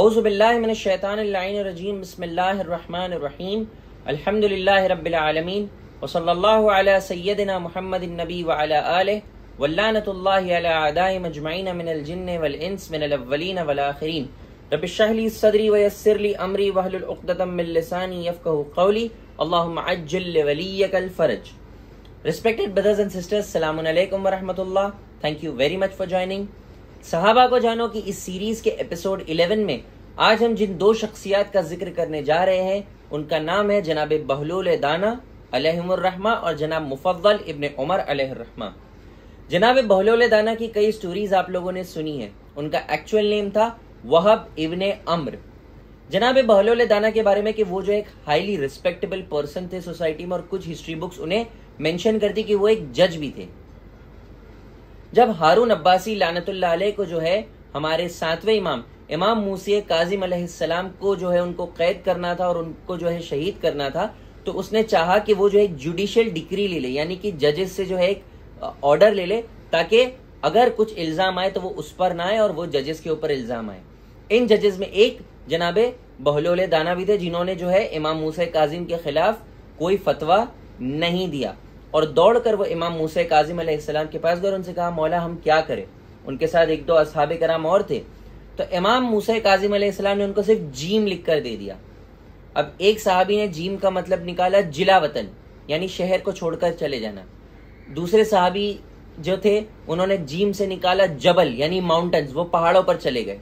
औज़ुबिल्लाहिमिनश्शैतानिर्रजीम बिस्मिल्लाहिर्रहमानिर्रहीम अल्हम्दुलिल्लाहि रब्बिल आलमीन व सल्लल्लाहु अला सय्यदिना मुहम्मदिन नबी व अला आलिहि वल्लानतुल्लाहि अला अदाइ मजमईन मिनल जिन्न वल इंस मिनल अव्वलीन वल आखिरीन रब्बि इश्रह ली सदरी व यस्सिर ली अमरी वहलुल उक़दतम मिन लिसानी यफ़क़हू क़ौली अल्लाहुम्मा अज्जिल लिवलियकल फरज Respected brothers and sisters, Salamun alaikum wa rahmatullah. Thank you very much for joining. सहाबा को जानो कि इस सीरीज़ के एपिसोड 11 में आज हम जिन दो शख्सियात का ज़िक्र करने जा रहे हैं, उनका नाम है जनाब बहलूल दाना अलहमर्रमा और जनाब मुफल इबन उमर अलहर्रमा जनाब बहलूल दाना की कई स्टोरीज आप लोगों ने सुनी है। उनका एक्चुअल नेम था वहब इबन अम्र। जनाब बहलूल दाना के बारे में कि वो जो एक हाईली रिस्पेक्टेबल पर्सन थे सोसाइटी में और कुछ हिस्ट्री बुक्स उन्हें मेंशन करती कि वो एक जज भी थे। जब हारून अब्बासी लानतुल्लाह अलैह को जो है हमारे सातवें इमाम इमाम मूसी काजिम अलैहिस्सलाम को जो है उनको कैद करना था और उनको जो है शहीद करना था तो उसने चाहा कि वो जो है जुडिशियल डिक्री ले ले, यानी कि जजेस से जो है एक ऑर्डर ले ले, ताकि अगर कुछ इल्ज़ाम आए तो वो उस पर ना आए और वो जजेस के ऊपर इल्ज़ाम आए। इन जजेस में एक जनाबे बहलोले दाना भी थे जिन्होंने जो है इमाम मूसा काजिम के खिलाफ कोई फतवा नहीं दिया। और दौड़कर वो इमाम मूसा काजिम अलैहिस्सलाम के पास गए उनसे कहा, मौला, हम क्या करें? उनके साथ एक दो असहाब कराम और थे। तो इमाम मूसा काजिम अलैहिस्सलाम ने उनको सिर्फ़ जीम लिख कर दे दिया। अब एक साहबी ने जीम का मतलब निकाला जिला वतन, यानी शहर को छोड़कर चले जाना। दूसरे साहबी जो थे, उन्होंने जीम से निकाला जबल, यानी माउंटेन्स वो पहाड़ों पर चले गए।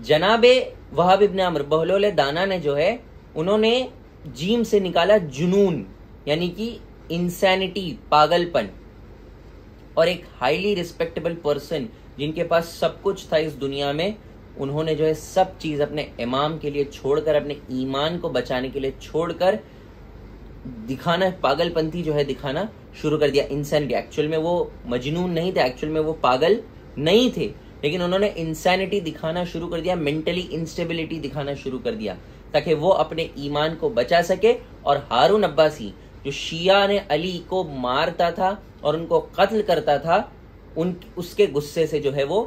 जनाबे वहाब इब्न अमर, बहलोल दाना ने जो है, उन्होंने जीम से निकाला जुनून, यानी कि इंसैनिटी पागलपन, और एक हाईली रिस्पेक्टेबल पर्सन जिनके पास सब कुछ था इस दुनिया में, उन्होंने जो है सब चीज़ अपने इमाम के लिए छोड़कर, अपने ईमान को बचाने के लिए छोड़कर दिखाना, पागलपंथी जो है दिखाना शुरू कर दिया इंसैनिटी एक्चुअल में वो मजनून नहीं थे एक्चुअल में वो पागल नहीं थे। लेकिन उन्होंने इंसैनिटी दिखाना शुरू कर दिया मेंटली इंस्टेबिलिटी दिखाना शुरू कर दिया, ताकि वो अपने ईमान को बचा सके। और हारून अब्बासी जो शिया ने अली को मारता था और उनको कत्ल करता था, उन, उसके गुस्से से जो है वो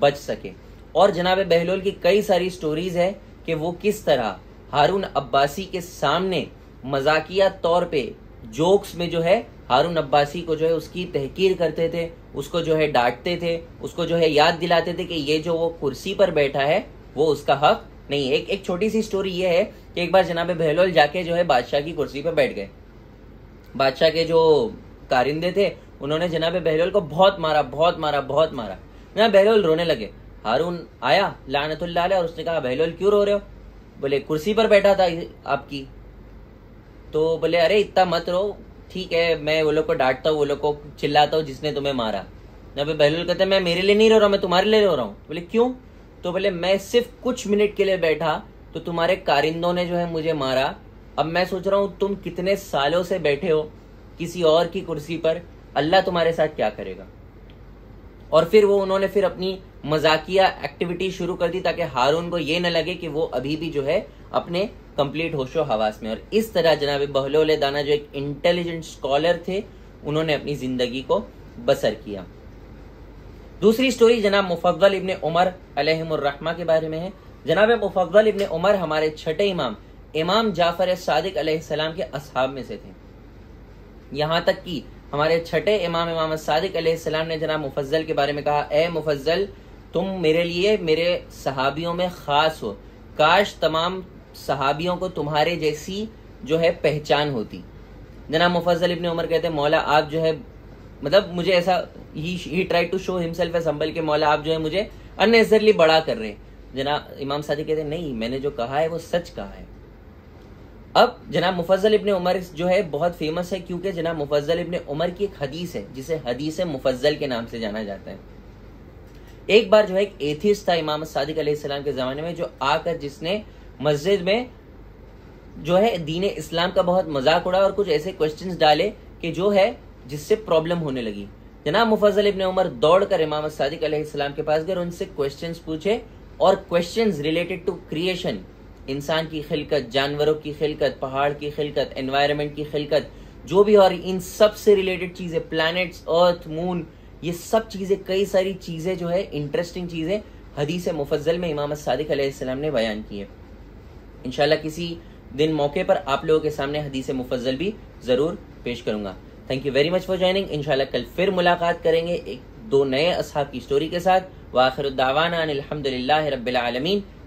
बच सके। और जनाब बहलोल की कई सारी स्टोरीज है कि वो किस तरह हारून अब्बासी के सामने मजाकिया तौर पे जोक्स में जो है हारून अब्बासी को जो है उसकी तहकीर करते थे, उसको जो है डांटते थे, उसको जो है याद दिलाते थे कि ये जो वो कुर्सी पर बैठा है, वो उसका हक नहीं एक एक छोटी सी स्टोरी ये है कि एक बार जनाब बहलोल जाके जो है बादशाह की कुर्सी पर बैठ गए। बादशाह के जो कारिंदे थे, उन्होंने जनाब बहलोल को बहुत मारा बहुत मारा बहुत मारा। जनाब बहलोल रोने लगे। हारून आया लानतुल्ला और उसने कहा, बहलोल, क्यों रो रहे हो? बोले, कुर्सी पर बैठा था आपकी। तो बोले, अरे, इतना मत रो। ठीक है, मैं वो लोग को डांटता हूँ, वो लोग को चिल्लाता हूँ, जिसने तुम्हें मारा। जब बहलोल कहते मैं मेरे लिए नहीं रो रहा, मैं तुम्हारे लिए रो रहा हूँ। बोले, क्यों? तो बोले, मैं सिर्फ़ कुछ मिनट के लिए बैठा तो तुम्हारे कारिंदों ने जो है मुझे मारा अब मैं सोच रहा हूँ, तुम कितने सालों से बैठे हो किसी और की कुर्सी पर? अल्लाह तुम्हारे साथ क्या करेगा? और फिर वो उन्होंने फिर अपनी मजाकिया एक्टिविटी शुरू कर दी ताकि हारून को ये न लगे कि वो अभी भी जो है अपने कंप्लीट होशो हवास में और इस तरह जनाब बहलोल दाना जो एक इंटेलिजेंट स्कॉलर थे, उन्होंने अपनी ज़िंदगी को बसर किया। दूसरी स्टोरी जनाब मुफल इबन उमर अलहमर के बारे में है। जनाब मुफल इबन उमर हमारे छठे इमाम इमाम जाफ़र सादिक अलैहिस्सलाम के असहाब में से थे। यहाँ तक कि हमारे छठे इमाम इमाम सादिक अलैहिस्सलाम ने जनाब मुफजल के बारे में कहा, ए मुफजल तुम मेरे लिए, मेरे सहाबियों में खास हो। काश तमाम सहाबियों को तुम्हारे जैसी जो है पहचान होती। जनाब मुफजल इब्ने उमर कहते मौला, आप जो है मतलब मुझे ऐसा ही try to show himself humble के मौला, आप जो है मुझे अननेसरली बड़ा कर रहे हैं। जना इमाम सादी कहते नहीं, मैंने जो कहा है वो सच कहा है। अब जनाब मुफजल इबन उमर जो है बहुत फ़ेमस है क्योंकि जनाब मुफजल इबन उमर की एक हदीस है, जिसे हदीस मुफजल के नाम से जाना जाता है। एक बार जो है एक एथिस्ट था इमाम सादिक सलाम के जमाने में, जो आकर जिसने मस्जिद में जो है दीन इस्लाम का बहुत मज़ाक उड़ा और कुछ ऐसे क्वेश्चन डाले कि जो है जिससे प्रॉब्लम होने लगी। जनाब मुफजल इबन उमर दौड़कर इमाम सादिक के पास गए उनसे क्वेश्चन पूछे और क्वेश्चन रिलेटेड टू क्रिएशन इंसान की खिलकत, जानवरों की खिलकत, पहाड़ की खिलकत एनवायरनमेंट की खिलकत, जो भी और इन सबसे रिलेटेड चीज़ें प्लैनेट्स अर्थ मून ये सब चीज़ें, कई सारी चीज़ें जो है इंटरेस्टिंग चीज़ें, हदीस मुफजल में इमाम सादिक अलैहिस्सलाम ने बयान की है। किसी दिन मौके पर आप लोगों के सामने हदीस मुफजल भी ज़रूर पेश करूँगा। Thank you very much for joining इंशाल्लाह कल फिर मुलाकात करेंगे एक दो नए असहाब की स्टोरी के साथ। वाखिर दावाना अल्हम्दुलिल्लाह रब्बिल